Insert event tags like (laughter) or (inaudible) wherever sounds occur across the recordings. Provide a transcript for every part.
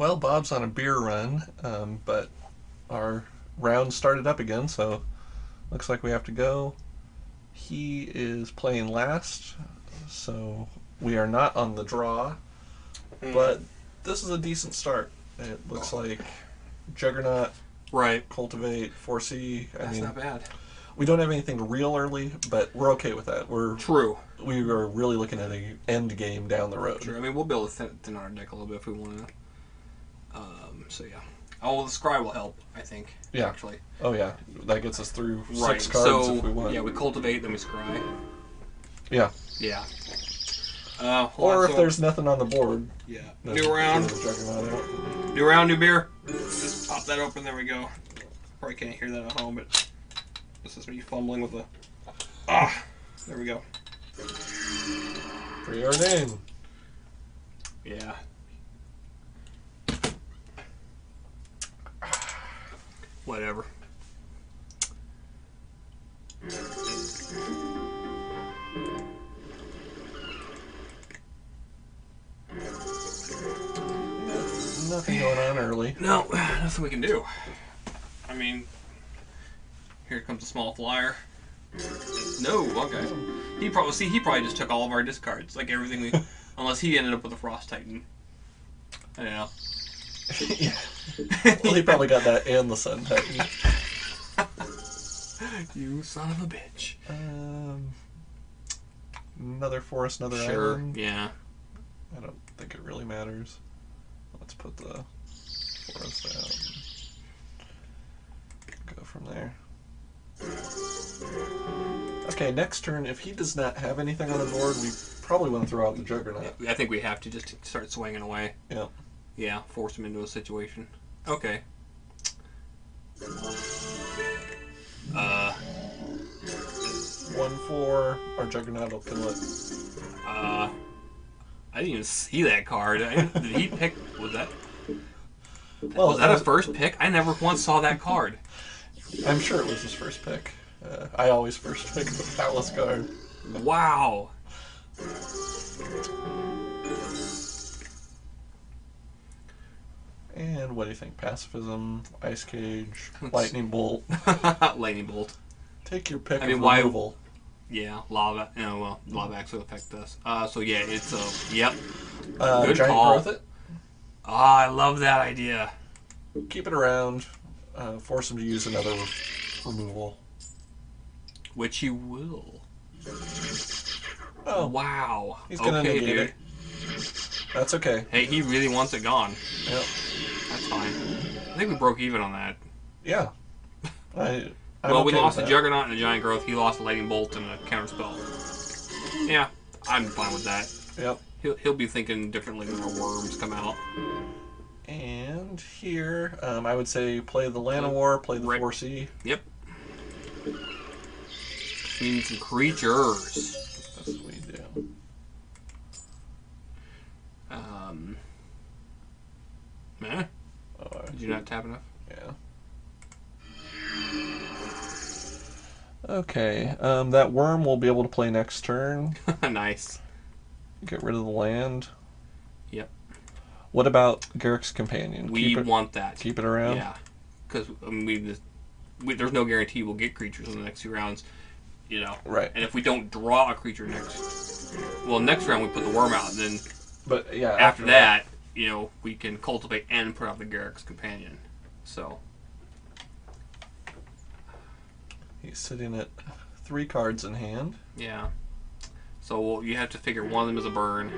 Well, Bob's on a beer run, um, but our round started up again, so looks like we have to go. He is playing last, so we are not on the draw, Hmm. but this is a decent start. It looks like Juggernaut, right. Cultivate, Foresee. I That's mean, not bad. we don't have anything real early, but we're okay with that. We're True. we are really looking at a end game down the road. True. I mean, we'll be able to thin, thin our deck a little bit if we want to. Um, so yeah. Oh, the scry will help. I think. Yeah. Actually. Oh yeah, that gets us through Right. six cards so if we want. yeah, we cultivate, then we scry. Yeah. Yeah. Uh, Or if so- there's nothing on the board. yeah. New round. we'll Juggernaut out. New round, new beer. Just pop that open. There we go. Probably can't hear that at home, but this is me fumbling with the. Ah, there we go. Preordain. Yeah. Whatever. Nothing going on early. No, (sighs) nothing we can do. I mean, here comes a small flyer. No, okay. He probably see he probably just took all of our discards, like everything we, (laughs) unless he ended up with a frost titan. I don't know. yeah. (laughs) Well, he probably got that and the Sun Titan. You son of a bitch. Um, another forest, another Sure. island. Yeah. I don't think it really matters. Let's put the forest down. Go from there. Okay, next turn, if he does not have anything on the board, we probably want to throw out the Juggernaut. I think we have to just start swinging away. Yeah. Yeah, force him into a situation. Okay. Uh, One for our Juggernaut will kill it. uh, I didn't even see that card. I, did he (laughs) pick? Was that? Well, was that a first pick? I never once saw that card. I'm sure it was his first pick. Uh, I always first pick the Palace Guard. Wow. And what do you think? Pacifism, Ice Cage, (laughs) Lightning Bolt. (laughs) Lightning bolt. Take your pick I mean, why- removal. Yeah, lava. No, well, lava actually affect us. Uh, so yeah, it's a yep. Uh, Good giant call. growth it. Ah, I love that idea. Keep it around. Uh, force him to use another removal. Which he will. Oh, Wow. He's gonna okay, negate dude. it. that's okay. Hey, he really wants it gone. Yep. That's fine. I think we broke even on that. Yeah. I. Well, we lost a. Juggernaut and a Giant Growth. He lost a Lightning Bolt and a Counter Spell. Yeah, I'm fine with that. Yep. He'll, he'll be thinking differently when our worms come out. And here, um, I would say play the Llanowar, play the Right. Foresee. Yep. Need some creatures. That's what we do. Um. Eh? Did you not tap enough? yeah. Okay, um, that worm will be able to play next turn. (laughs) nice. Get rid of the land. Yep. What about Garruk's companion? We keep it, want that. keep it around. Yeah, because I mean, we, we, there's no guarantee we'll get creatures in the next two rounds. You know, Right. and if we don't draw a creature next, well, next round we put the worm out, and then But yeah, after that, you know, we can cultivate and put out the Garruk's companion. So he's sitting at three cards in hand. yeah, so well, you have to figure one of them is a burn,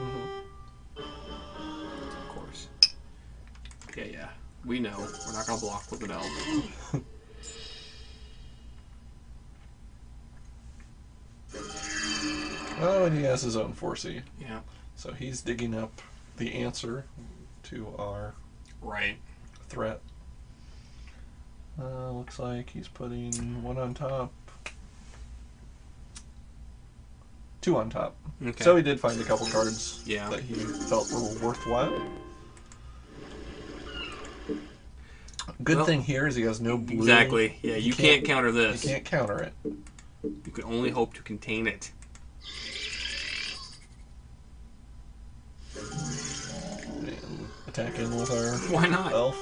Mm-hmm. of course. Yeah, yeah, we know we're not gonna block with an elf. (laughs) Oh, and he has his own Foresee. Yeah, So he's digging up the answer to our right. threat. Uh, looks like he's putting one on top. Two on top. Okay. So he did find a couple cards Yeah. that he felt were worthwhile. Good Well, thing here is he has no blue. Exactly. Yeah, He you can't, counter this. You can't counter it. You can only hope to contain it. Attack in with our Why not? elf.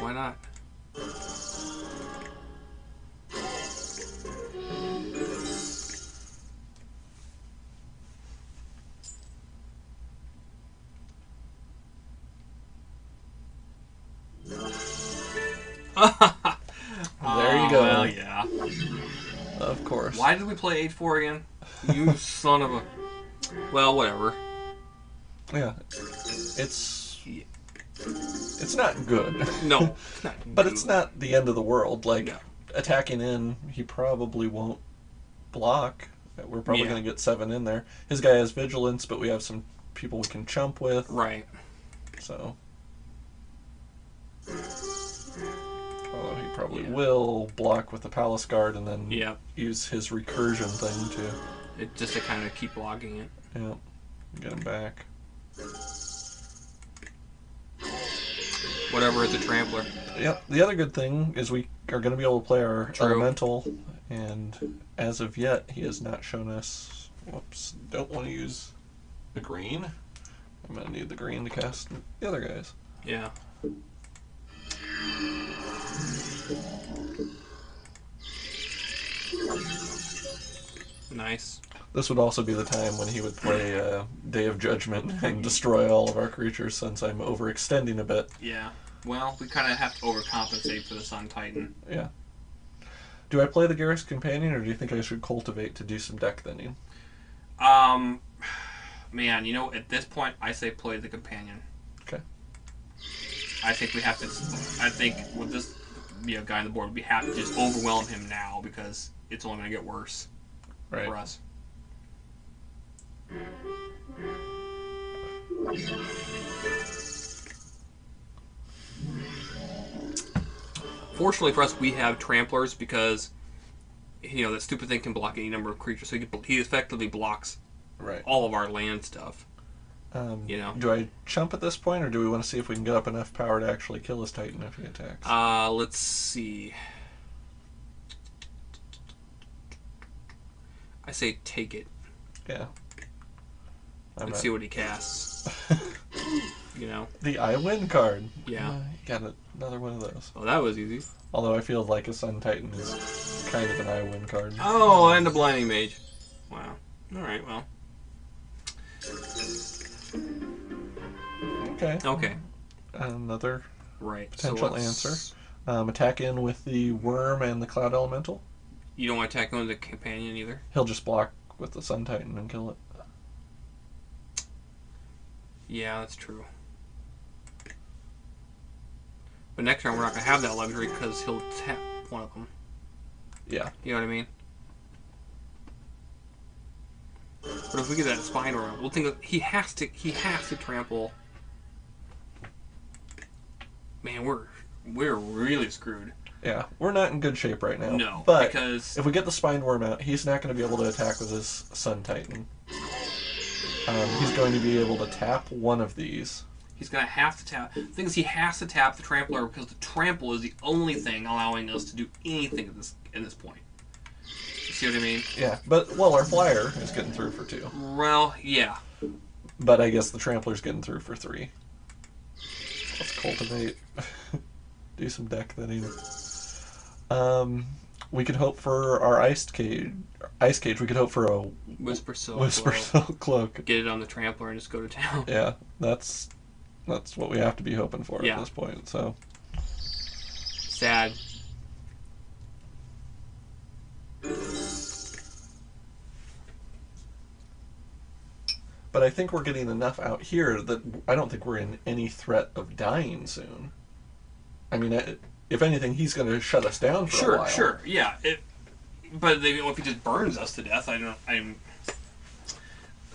Why not? (laughs) There you Oh, go. Well, yeah. Of course. Why did we play 8 4 again? You (laughs) son of a. Well, whatever. Yeah. It's it's not good. (laughs) No. (laughs) but it's not the end of the world. Like No. attacking in, he probably won't block. We're probably Yeah. going to get seven in there. His guy has vigilance, but we have some people we can chump with. Right. So, although he probably Yeah. will block with the palace guard and then Yeah. use his recursion thing to It just to kind of keep blocking it. yeah get him back. Whatever, it's a trampler. Yep. The other good thing is we are going to be able to play our True. elemental, and as of yet, he has not shown us. Whoops! Don't want to use the green. I'm going to need the green to cast the other guys. Yeah. Nice. This would also be the time when he would play uh, Day of Judgment (laughs) and destroy all of our creatures. Since I'm overextending a bit. Yeah. Well, we kind of have to overcompensate for the Sun Titan. Yeah. Do I play the Garruk's Companion, or do you think I should cultivate to do some deck thinning? Um, man, you know, at this point, I say play the companion. Okay. I think we have to. I think with this, you know, guy on the board, we have to just overwhelm him now because it's only going to get worse Right. for us. Fortunately for us, we have tramplers because you know that stupid thing can block any number of creatures. So he, he effectively blocks Right. all of our land stuff. Um, You know. Do I chump at this point, or do we want to see if we can get up enough power to actually kill his Titan if he attacks? Uh, let's see. I say take it yeah. I'm and not- see what he casts. (laughs) You know. the I win card. Yeah. Uh, got a, another one of those. Oh, that was easy. Although I feel like a Sun Titan is kind of an I win card. Oh, and a blinding mage. Wow. All right. Well. Okay. Okay. Another Right. Potential let's- answer. um, attack in with the worm and the cloud elemental. You don't want to attack in with the companion either. He'll just block with the Sun Titan and kill it. Yeah, that's true. But next turn we're not gonna have that luxury because he'll tap one of them. Yeah. You know what I mean? But if we get that spine around, we'll think of, he has to he has to trample. Man, we're we're really screwed. Yeah. We're not in good shape right now. No, But because if we get the spine worm out, he's not going to be able to attack with his Sun Titan. Um, he's going to be able to tap one of these. he's gonna have to tap. The thing is, he has to tap the trampler because the trample is the only thing allowing us to do anything at this at this point. You see what I mean? Yeah. But, well, our flyer is getting through for two. Well, yeah. But I guess the trampler's getting through for three. Let's cultivate. (laughs) Do some deck thinning. Um, we could hope for our iced cage. Ice cage. We could hope for a Whispersilk. (laughs) whispersilk cloak. Get it on the trampler and just go to town. (laughs) Yeah, that's that's what we have to be hoping for Yeah. at this point. So Sad. But I think we're getting enough out here that I don't think we're in any threat of dying soon. I mean, I- if anything, he's going to shut us down for a Sure, while. sure, yeah. It, but they, if he just burns us to death, I don't. I'm.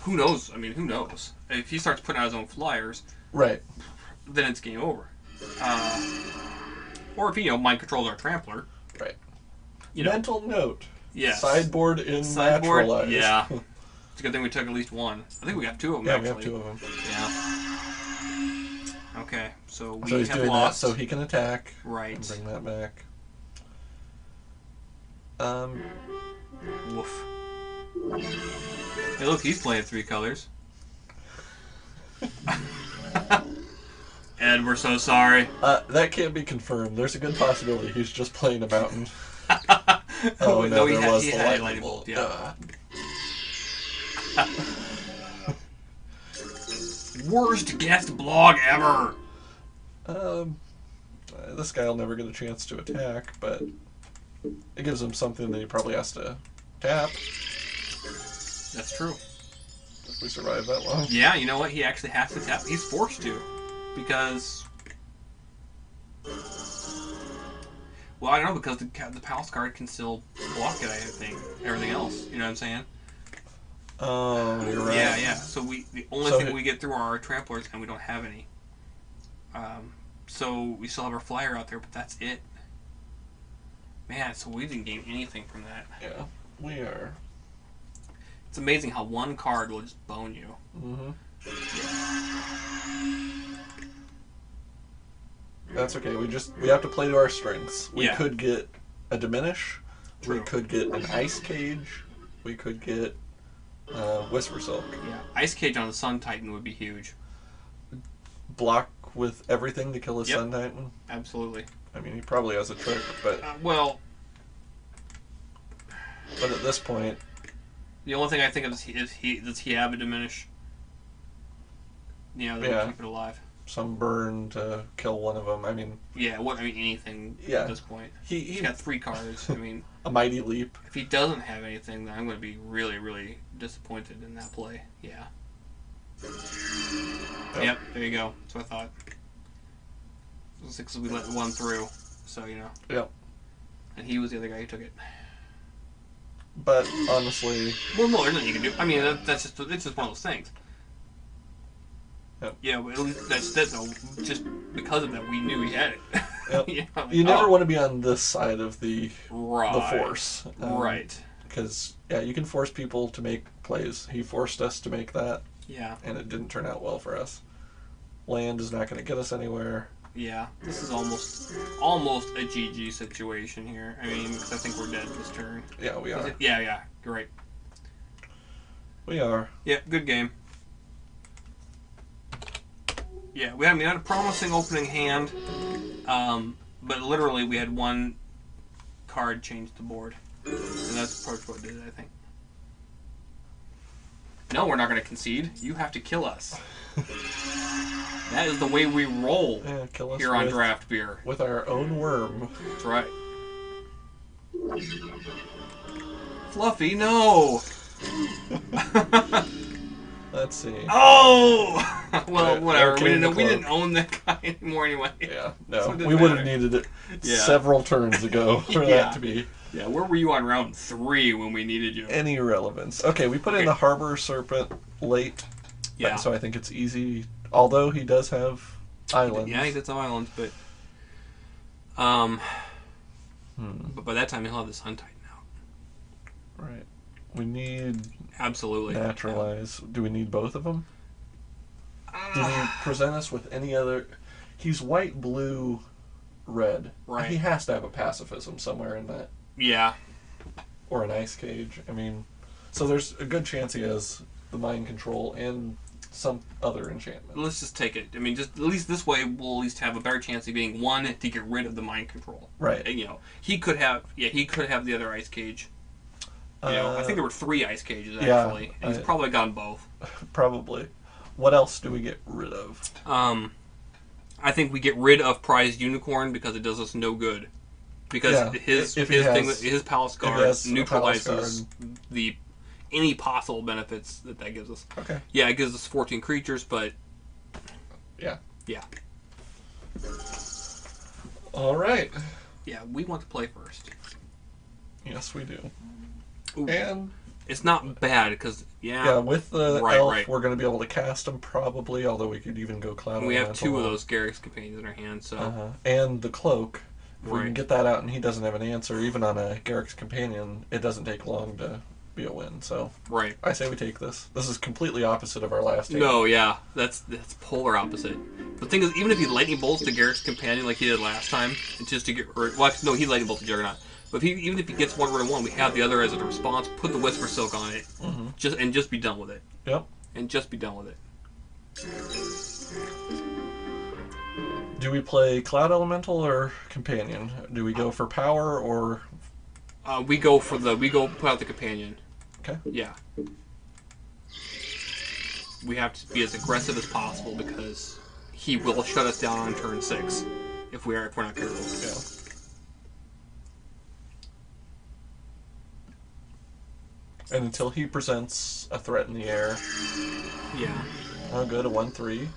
Who knows? I mean, who knows? If he starts putting out his own flyers, Right. then it's game over. Uh, or if he, you know, mind controls our trampler. Right. You know, Mental note. yes. Sideboard in Sideboard, naturalize. yeah. (laughs) It's a good thing we took at least one. I think we got two of them. yeah, actually. we have two of them. Yeah. So we So he's have doing lost. that so he can attack and right. bring that back. Um, Woof. Hey, look, he's playing three colors. Red, we're so sorry. Uh, that can't be confirmed. There's a good possibility he's just playing a mountain. (laughs) oh, no, he there had, was he the lightning lightning bolt. Yeah. Uh, (laughs) Worst guest blog ever. Um, uh, this guy will never get a chance to attack, but it gives him something that he probably has to tap That's true. if we survive that long. Yeah, you know what? He actually has to tap. He's forced to, because. Well, I don't know because the the palace guard can still block it. I think everything else. You know what I'm saying? Oh, you're right. Yeah, yeah. So we the only So thing he- we get through are our tramplers, and we don't have any. Um, so we still have our flyer out there, but that's it. Man, so we didn't gain anything from that. Yeah, we are. It's amazing how one card will just bone you. hmm That's okay. We just we have to play to our strengths. We Yeah. could get a diminish. We could get an ice cage. We could get uh, whispersilk. Yeah, Ice Cage on the Sun Titan would be huge. Block with everything to kill a Yep. Sun Titan. Absolutely. I mean, he probably has a trick, but Uh, well, but at this point, the only thing I think of is he, is he does he have a diminish? Yeah, Yeah. keep it alive. some burn to kill one of them. I mean, Yeah, what I mean anything Yeah. at this point. he, He's he got three cards. I mean, (laughs) a mighty leap. if he doesn't have anything, then I'm going to be really, really disappointed in that play. Yeah. Yep. Yep. There you go. That's what I thought. Six we let one through, so you know. Yep. And he was the other guy who took it. But honestly, Well, no, there's nothing you can do. I mean, that, that's just it's just one of those things. Yep. Yeah, but at least that's that though. Just because of that, we knew he had it. (laughs) Yep. you know, like, you never oh, want to be on this side of the right. the force. Um, right. Because yeah, you can force people to make plays. He forced us to make that, Yeah. and it didn't turn out well for us. Land is not going to get us anywhere. Yeah. This is almost almost a GG situation here. I mean, 'cause I think we're dead this turn. Yeah, we are. it- Yeah, yeah. You're right. We are. Yeah, good game. Yeah, we had, had a promising opening hand, um, but literally we had one card change the board, and that's approach what did it, I think. No, we're not going to concede. You have to kill us. that is the way we roll Yeah, here on Draft Beer. with our own worm. That's right. Fluffy, no. (laughs) Let's see. Oh, (laughs) well, whatever. We didn't. We didn't own that (laughs) guy anymore anyway. Yeah, no, didn't we would have needed it Yeah. several turns ago for Yeah. that to be Yeah, where were you on round three when we needed you? any relevance. Okay, we put in the harbor serpent late, Yeah, so I think it's easy. Although he does have islands. yeah, he did some islands, but um, Hmm, but by that time he'll have the Sun Titan out. right. We need Absolutely. naturalize. Do we need both of them? Did he Ah, present us with any other? He's white, blue, red. Right. He has to have a pacifism somewhere in that, yeah, or an ice cage. I mean, so there's a good chance he has the mind control and some other enchantment. let's just take it. I mean, just at least this way we'll at least have a better chance of being one to get rid of the mind control. Right. And, you know, he could have. Yeah, he could have the other ice cage. You know, I Uh, think there were three ice cages yeah, actually. and he's I- probably gotten both. (laughs) Probably. What else do we get rid of? Um, I think we get rid of prized unicorn because it does us no good. Because Yeah, his his thing, his palace guard has neutralizes the any possible benefits that that gives us. Okay. Yeah, it gives us 14 creatures, but Yeah. Yeah. All right. yeah, we want to play first. Yes, we do. Ooh. And It's not bad because yeah, yeah, with the Right, elf, right. we're going to be able to cast them probably. Although we could even go cloud. we have two of those Garruk's companions in our hands, so Uh-huh. And the cloak. If we can get that out and he doesn't have an answer, even on a Garruk's companion, it doesn't take long to be a win. So right. I say we take this. This is completely opposite of our last hand. No, yeah, that's that's polar opposite. The thing is, even if he lightning bolts the Garruk's companion like he did last time, just to get rid. Well, no, he lightning bolts the Juggernaut. But if he, even if he gets one of one, we have the other as a response. Put the Whispersilk on it, hmm just and just be done with it. Yep. And just be done with it. Do we play Cloud Elemental or Companion? Do we go for power or Uh, we go for the we go put out the companion. okay? Yeah. We have to be as aggressive as possible because he will shut us down on turn six if we are if we're not careful. Yeah. And until he presents a threat in the air, Yeah. I'll go to one three.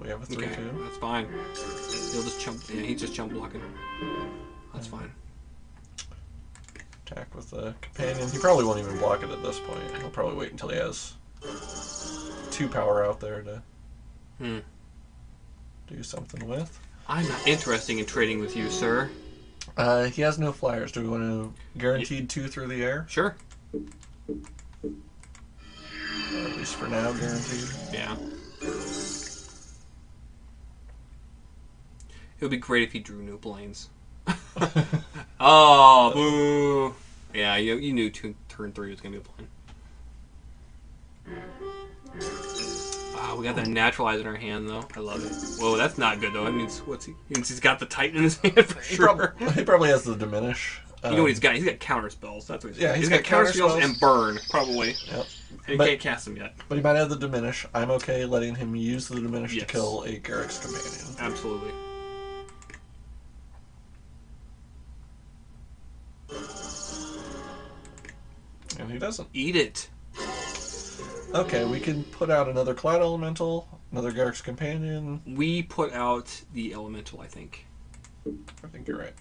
We have a three Okay, two. that's fine. He'll just jump. Yeah, he's just jump blocking. That's fine. Attack with the companion. He probably won't even block it at this point. He'll probably wait until he has two power out there to Hmm. do something with. I'm not interested in trading with you, sir. Uh, he has no flyers. Do we want to guaranteed two through the air? Sure. Or at least for now, guaranteed. Yeah. It would be great if he drew new planes. (laughs) oh, boo! Yeah, you, you knew two, turn three was gonna be a plane. Ah, wow, we got that naturalize in our hand though. I love it. Whoa, that's not good though. That means what's he? Means he's got the Titan in his hand for He, sure. prob- he probably has the diminish. you know what uh, he's got? He's got counter spells. That's what he's Yeah, got. he's got, got counter spells. and burn probably. Yep. And he But- can't cast them yet. But he might have the diminish. I'm okay letting him use the diminish Yes. to kill a Garruk's companion. Absolutely. And he doesn't. Eat it. Okay, we can put out another Cloud Elemental, another Garruk's companion. We put out the elemental. I think. I think you're right.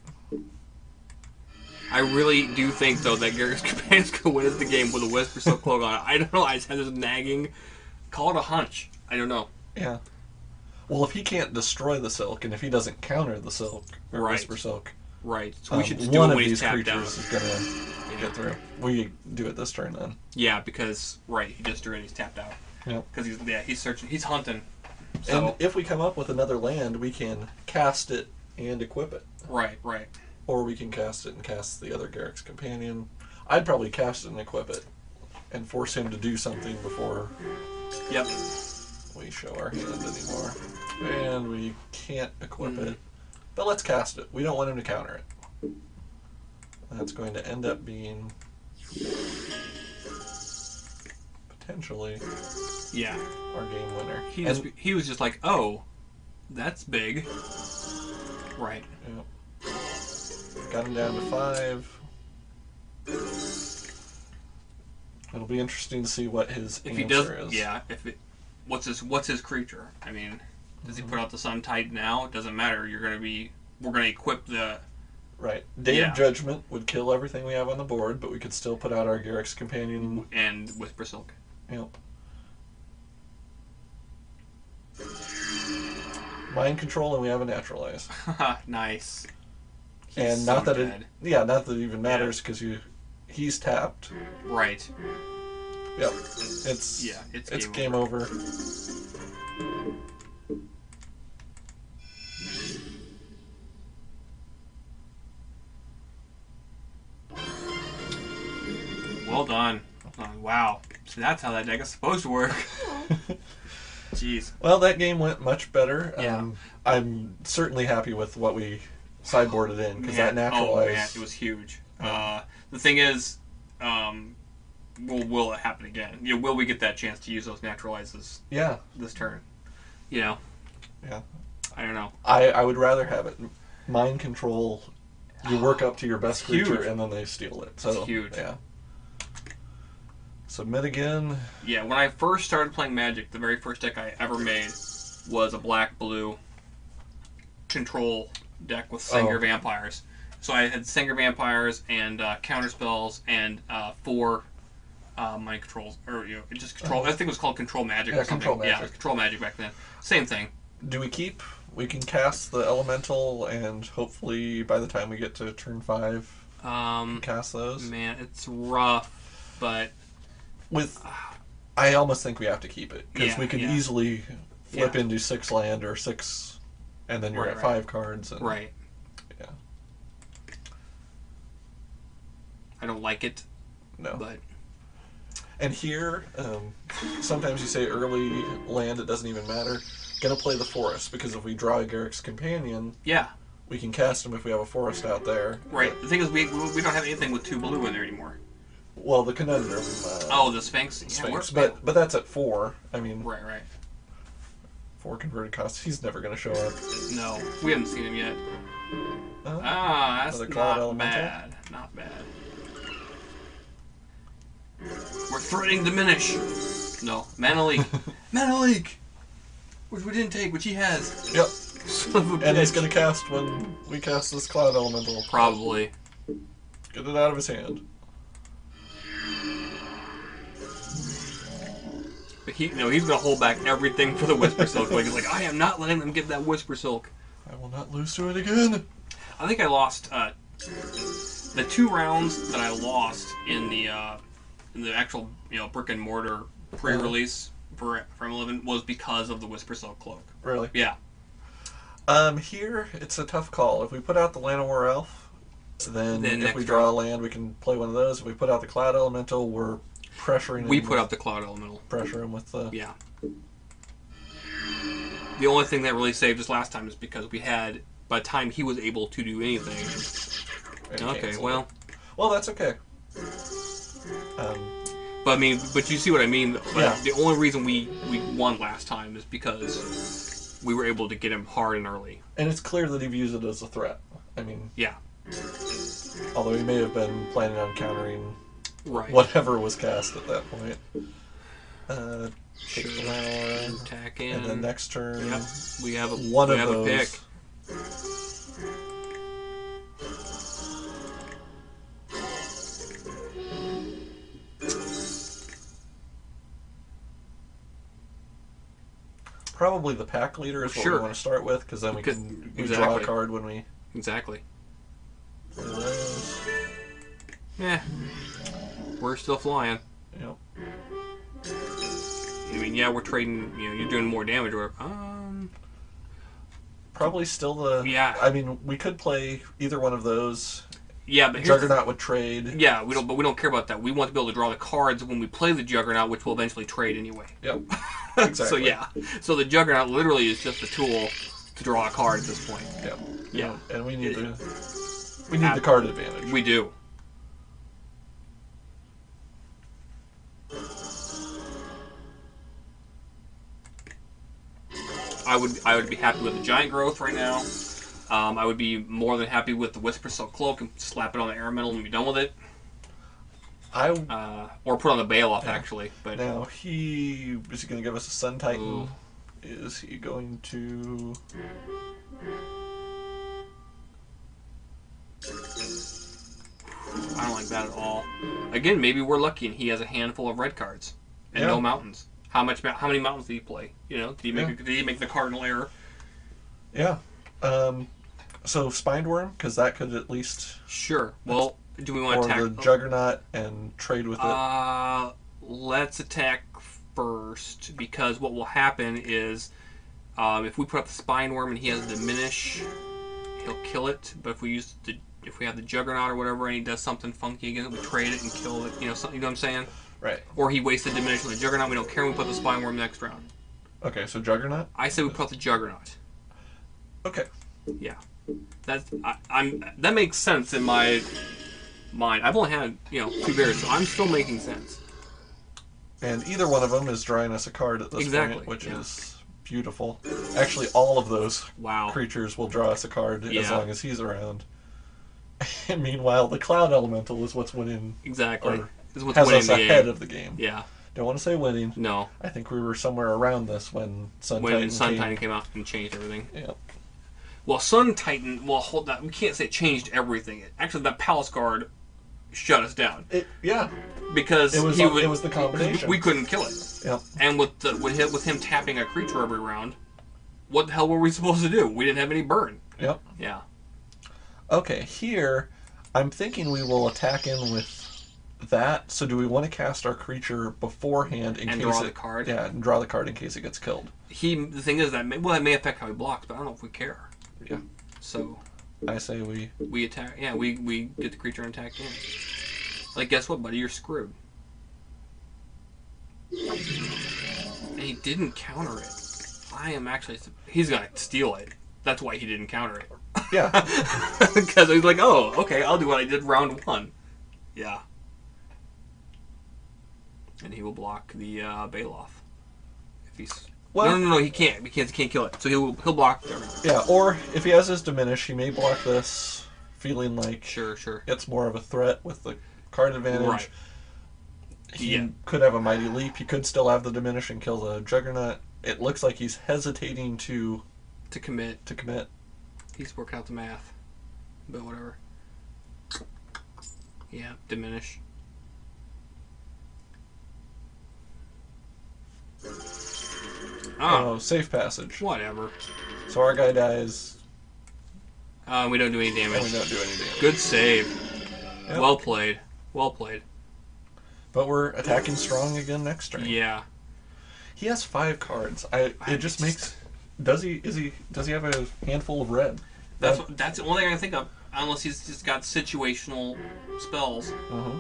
I really do think though that Garruk's (laughs) Companions could win the game with a Whispersilk Cloak on it. I don't know. I just had this nagging. Call it a hunch. I don't know. Yeah. Well, if he can't destroy the silk, and if he doesn't counter the silk or Right. whispersilk, Right. So we um, should one it of these creatures is gonna Yeah. get through. We do it this turn then. Yeah, because right, he just drew and he's tapped out. Yep. Because he's yeah he's searching he's hunting. So And if we come up with another land, we can cast it and equip it, right right or we can cast it and cast the other Garruk's companion. I'd probably cast it and equip it, and force him to do something before yep we show our hand anymore. And we can't equip Mm. it. But let's cast it. We don't want him to counter it. That's going to end up being potentially yeah. our game winner. He And- just, he was just like oh, that's big. Right. yeah. Got him down to five. It'll be interesting to see what his If he does is. yeah if it what's his what's his creature? I mean, does he put out the Sun Titan now? It doesn't matter. You're gonna be we're gonna equip the Right. Day Yeah. of Judgment would kill everything we have on the board, but we could still put out our Garruk's companion. and Whispersilk. Yep. Mind control, and we have a naturalize. (laughs) nice. He's and so not that dead. it, yeah, not that it even matters because you, he's tapped. Right. Yep. It's Yeah, it's it's game game over. Well done. Uh, wow. So that's how that deck is supposed to work. (laughs) Jeez. Well, that game went much better. Yeah. Um, I'm certainly happy with what we sideboarded in because that Man, naturalize. Oh man, it was huge. Uh, the thing is, um, will will it happen again? You know, will we get that chance to use those naturalizes yeah, this turn? You know. Yeah. I don't know. I I would rather have it. Mind control. You work up to your best It's huge. creature and then they steal it. So It's huge. Yeah. Submit again. Yeah, when I first started playing Magic, the very first deck I ever made was a black blue control deck with Sengir Oh. Vampires. So I had Sengir Vampires and uh, counter spells and uh, four uh, mind controls, or you know, it just control. I think it was called Control Magic Yeah, or something. Control Yeah, Magic. Control Magic back then. Same thing. Do we keep? We can cast the elemental, and hopefully by the time we get to turn five, Um, cast those. man, it's rough, but With, I almost think we have to keep it because Yeah, we could yeah. easily flip Yeah. into six land or six, and then you're Right, at right. five cards. And, right. Yeah. I don't like it, No. but And here, um, sometimes you say early land, it doesn't even matter. gonna play the forest because if we draw Garruk's companion, Yeah, we can cast him if we have a forest out there. right. The thing is, we we don't have anything with two blue in there anymore. Well, the conundrum. Uh, Oh, the Sphinx. Yeah, Sphinx, but but that's at four. I mean, right, right. four converted costs. He's never gonna show up. No, we haven't seen him yet. Uh, Ah, that's not Elemental? bad. Not bad. We're threatening diminish. No, mana leak. (laughs) mana leak. Which we didn't take, which he has. yep. Son of a And he's gonna cast when we cast this cloud elemental. probably. Get it out of his hand. But he, no, he's gonna hold back everything for the Whispersilk. Like he's like, I am not letting them get that Whispersilk. I will not lose to it again. I think I lost uh, the two rounds that I lost in the uh, in the actual you know brick and mortar pre-release for for M11 was because of the Whispersilk cloak. Really. Yeah, Um, here it's a tough call. If we put out the Llanowar Elf, then, Then if we draw draw. a land, we can play one of those. If we put out the Cloud Elemental, we're pressuring. we put up the Cloud Elemental. pressure him with the. Yeah. The only thing that really saved us last time is because we had by the time he was able to do anything. Okay, well, well, that's okay. Um, but I mean, but you see what I mean. Like, Yeah. The only reason we we won last time is because we were able to get him hard and early. and it's clear that he views it as a threat. I mean, Yeah. although he may have been planning on countering Right. whatever was cast at that point. Uh, Sure. Attack in. and then next turn, Yep. We have a one we of have those. a pick. Probably the pack leader is what Sure. we want to start with because then we can we draw a exactly. card when we Exactly. Yeah. We're still flying. Yep. I mean, yeah, we're trading. You know, you're doing more damage. Or um, Probably still the. Yeah. I mean, we could play either one of those. yeah, but Juggernaut would trade. Yeah, we don't, but we don't care about that. We want to be able to draw the cards when we play the Juggernaut, which we'll eventually trade anyway. Yep. (laughs) Exactly. so yeah, so the Juggernaut literally is just a tool to draw a card at this point. Yep. Yeah. And we need It- the we need the card advantage. We do. I would I would be happy with the giant growth right now. Um, I would be more than happy with the Whispersilk Cloak and slap it on the air metal and be done with it. I Uh, or put on the Baloth actually. But now he is he going to give us a Sun Titan? Ooh. Is he going to? I don't like that at all. Again, maybe we're lucky and he has a handful of red cards and Yeah. no mountains. How much? How many mountains did he play? You know, did he make? Yeah. Did he make the cardinal error? Yeah. Um. So Spined Worm because that could at least Sure. Well, do we want to attack? the Juggernaut and trade with it. Uh, let's attack first because what will happen is, um, if we put up the spine worm and he has diminish, he'll kill it. But if we use the if we have the juggernaut or whatever and he does something funky again, we trade it and kill it. You know, something, you know what I'm saying? Right. Or he wasted diminish on the juggernaut. We don't care. We put the spine worm next round. Okay. So Juggernaut. I say we put the juggernaut. Okay. Yeah, that's I, I'm that makes sense in my mind. I've only had you know two bears, so I'm still making sense. And either one of them is drawing us a card at this Exactly, point, which yeah. is beautiful. Actually, all of those Wow. creatures will draw us a card as long as he's around. (laughs) And meanwhile, the Cloud Elemental is what's winning, Exactly. This is what's has us the ahead game. of the game. Yeah. Don't want to say winning. No. I think we were somewhere around this when Sun When Titan Sun came. Titan came out and changed everything. Yeah. Well, Sun Titan. Well, hold that. We can't say it changed everything. Actually, that Palace Guard shut us down It, yeah. because It was he it was the combination. we couldn't kill it. Yep. And with the, with him, with him tapping a creature every round, what the hell were we (laughs) supposed to do? We didn't have any burn. Yep. Yeah. Okay, here I'm thinking we will attack in with that. So do we want to cast our creature beforehand in And case draw it, the card? Yeah, and draw the card in case it gets killed. He. The thing is that may, well, that may affect how he blocks, but I don't know if we care. Yeah. So I say we we attack. Yeah, we we get the creature and attack in. Like, guess what, buddy? You're screwed. And he didn't counter it. I am actually. He's gonna steal it. That's why he didn't counter it. Yeah. (laughs) Because he's like, oh, okay, I'll do what I did round one. Yeah. And he will block the uh, Baloth. If he's. Well- no, no, no, he can't. He can't, he can't kill it. So he'll he'll block everything. Yeah, or if he has his diminish, he may block this, feeling like Sure, sure. it's more of a threat with the card advantage. Right. He Yeah. could have a mighty leap. He could still have the diminish and kill the juggernaut. It looks like he's hesitating to To commit, to commit. he's working out the math. But whatever. Yeah, diminish. Oh, Oh, safe passage. whatever. So our guy dies, Uh, we don't do any and we don't do any damage. Good save. Yep. Well played. Well played. But we're attacking strong again next turn. Yeah. He has five cards. I it just makes. Does he? Is he? Does he have a handful of red? That's That- what, that's the only thing I can think of. Unless he's just got situational spells. Uh-huh.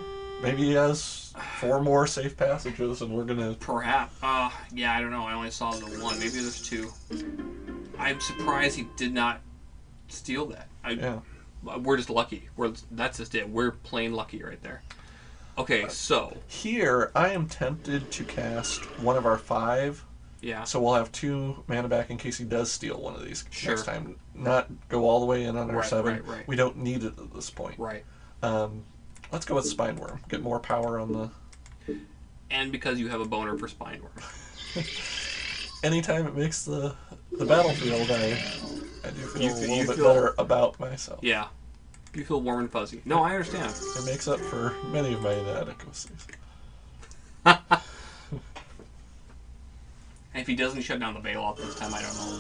Maybe he has four more safe passages, and we're gonna. Perhaps. Uh, yeah, I don't know. I only saw the one. Maybe there's two. I'm surprised he did not steal that. I, Yeah. We're just lucky. We're that's just it. We're plain lucky right there. Okay, so Here, I am tempted to cast one of our five, yeah, so we'll have two mana back in case he does steal one of these Sure. next time. Not go all the way in on our Right, seven. right, right. We don't need it at this point. right. Um, let's go with spine worm. Get more power on the. And because you have a boner for spine worm. (laughs) Anytime it makes the the battlefield, I I do feel You a little you bit feel- better about myself. Yeah. You feel warm and fuzzy. No, I understand. It makes up for many of my inadequacies. (laughs) And if he doesn't shut down the Baloth this time, I don't know.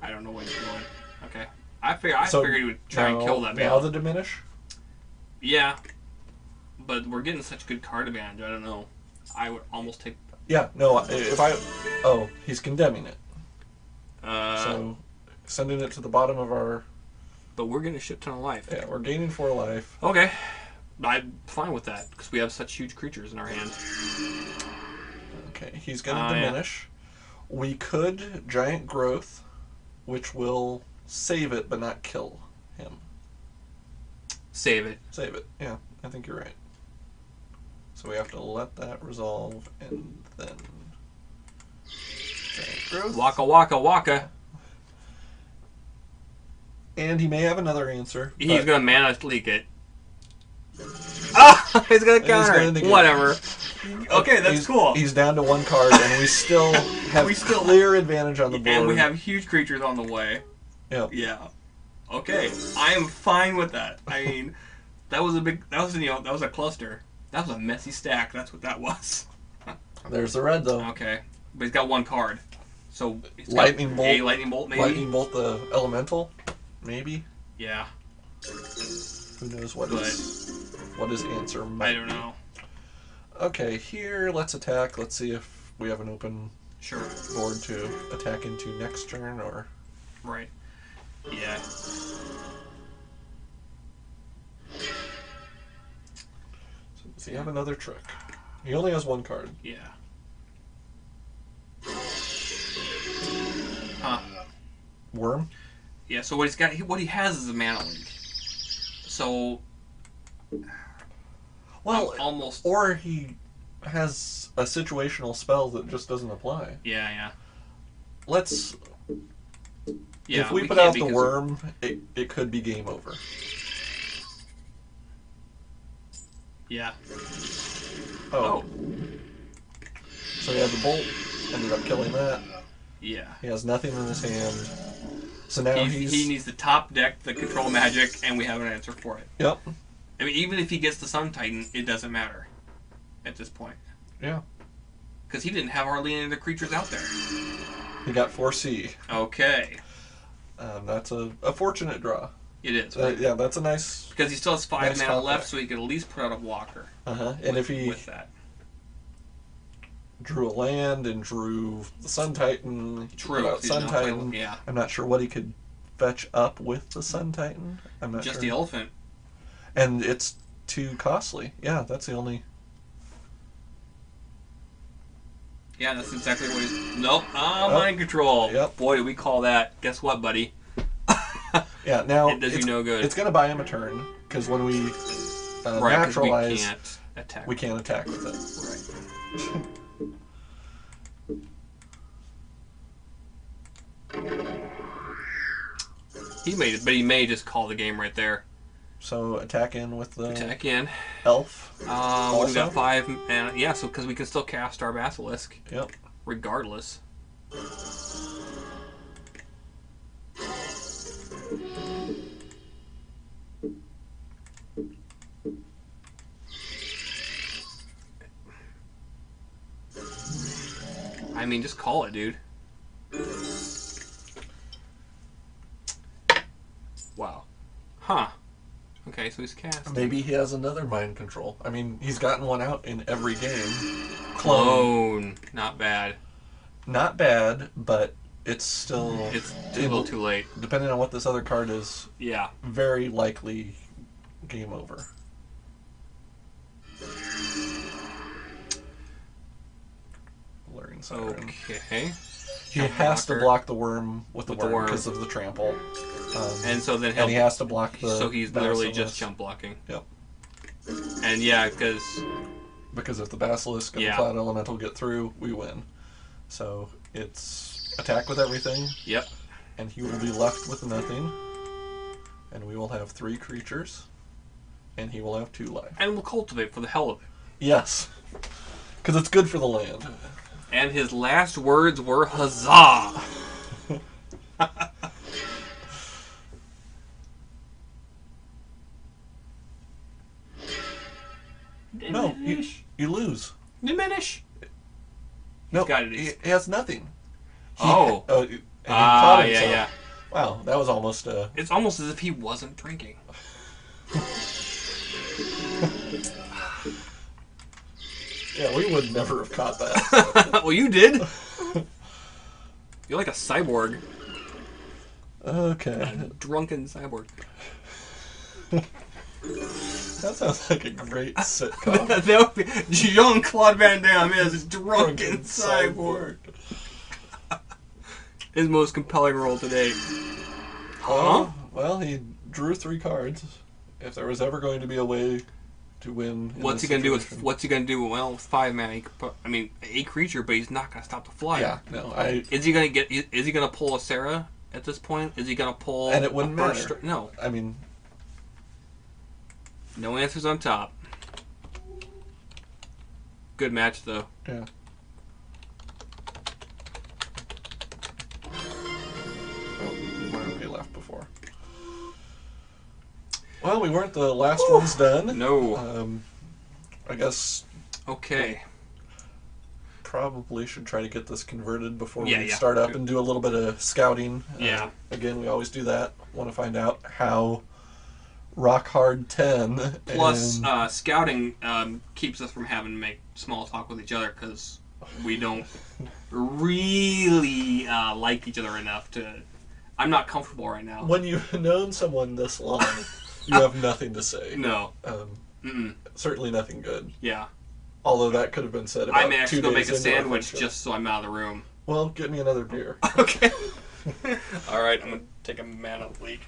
I don't know what he's doing. Okay. I figure I So, figured he would try and kill that Now Baloth. the diminish. Yeah. But we're getting such good card advantage. I don't know. I would almost take. Yeah, no. If I, oh, he's condemning it. Uh, so sending it to the bottom of our. but we're getting a shit ton of life. Yeah, we're gaining four life. Okay. I'm fine with that because we have such huge creatures in our hand. Okay, he's gonna yeah. diminish. We could giant growth, which will save it but not kill. Save it. Save it. Yeah, I think you're right. So we have to let that resolve and then growth. Waka waka waka. And he may have another answer. He's gonna mana leak it. (laughs) Ah! He's gonna he's counter gonna it. negate it. Whatever. Okay, that's he's, cool. He's down to one card, and we still (laughs) have We still- clear advantage on the board. and we have huge creatures on the way. Yep. Yeah. Okay, I am fine with that. I mean, that was a big. That was you know that was a cluster. That was a messy stack. That's what that was. (laughs) There's the red though. Okay, but he's got one card, so Lightning bolt. A lightning bolt, maybe. Lightning bolt the elemental, maybe. Yeah, Who knows what But- his what his answer might I don't know. Okay, here let's attack. Let's see if we have an open Sure. board to attack into next turn or Right. Yeah. Does he have another trick? He only has one card. Yeah. Huh. Worm? Yeah. So what he's got, what he has is a mana leak. So Well, I'm almost. or he has a situational spell that just doesn't apply. Yeah, yeah. Let's Yeah. if we, put out the worm, it, it could be game over. Yeah. Oh, Oh. so he had the bolt, ended up killing that. Yeah. He has nothing in his hand. So now He, he's he needs the top deck, the control magic, and we have an answer for it. Yep. I mean, even if he gets the Sun Titan, it doesn't matter at this point. Yeah. Because he didn't have hardly any of the creatures out there. He got Foresee. Okay. Um, that's a, a fortunate draw. It is. Uh, yeah, that's a nice. Because he still has five Nice mana left, so he could at least put out a blocker. Uh huh. And with, if he with that. drew a land and drew the Sun Titan, True. Sun not playing- Titan. Yeah. I'm not sure what he could fetch up with the Sun Titan. I'm not Just sure. the elephant. and it's too costly. Yeah, that's the only. Yeah, that's exactly what he's. Nope. Ah, Oh. mind control. Yep. Boy, do we call that. Guess what, buddy? (laughs) Yeah, now It does you it's, no good. it's going to buy him a turn because when we uh, right, because we naturalize, can't attack. we can't attack with it. Right. He made it, but he may just call the game right there. So attack in with the Attack in. elf. Um, we Also? got five, and yeah, so because we can still cast our basilisk Yep. regardless. I mean, just call it, dude. Wow. Huh. Okay, so he's cast. Maybe he has another mind control. I mean, he's gotten one out in every game. Clone. Clone. Not bad. Not bad, but it's still It's a little too late. depending on what this other card is, Yeah. very likely game over. Siren. Okay. He Jump has to block the worm with the With the worm worm. because of the trample. Um, And so then he'll. he has to block the. so he's literally just chump blocking. Yep. And yeah, because Because if the basilisk and Yeah. the cloud elemental get through, we win. So it's attack with everything, yep. and he will be left with nothing. And we will have three creatures, and he will have two life. And we'll cultivate for the hell of it. Yes, because it's good for the land. And his last words were huzzah! No, you, you lose. Diminish. No, got it. he, he has nothing. He- Oh. and Ah, yeah, himself. yeah. Wow, that was almost uh It's almost as if he wasn't drinking. (laughs) Yeah, we would never have caught that. (laughs) well, you did. You're like a cyborg, okay, drunken cyborg. that sounds like a great (laughs) sitcom. that would be Jean Claude Van Damme is drunken Drunken cyborg. (laughs) His most compelling role to date. Huh? Oh, well, he drew three cards. If there was ever going to be a way to win, What's he gonna do with What's he gonna do? Well, with five mana, he could put, I mean, a creature, but he's not gonna stop the flyer. Yeah, no, I. Is he gonna get? Is he gonna pull a Sarah at this point? Is he gonna pull? And it wouldn't matter. stri- No, I mean, no answers on top. Good match though. yeah. Oh, where we left before. Well, we weren't the last ones done. No. Um, I guess Okay. probably should try to get this converted before Yeah, we yeah. start up and do a little bit of scouting. Uh, Yeah. again, we always do that. Want to find out how Rock Hard 10 Plus, uh, scouting um, keeps us from having to make small talk with each other because we don't really uh, like each other enough to. I'm not comfortable right now. when you've known someone this long, you have nothing to say. No. Um, certainly nothing good. Yeah. Although that could have been said about I may actually two go make a sandwich just so I'm out of the room. Well, get me another beer. (laughs) Okay. (laughs) All right, I'm gonna take a man mana leak.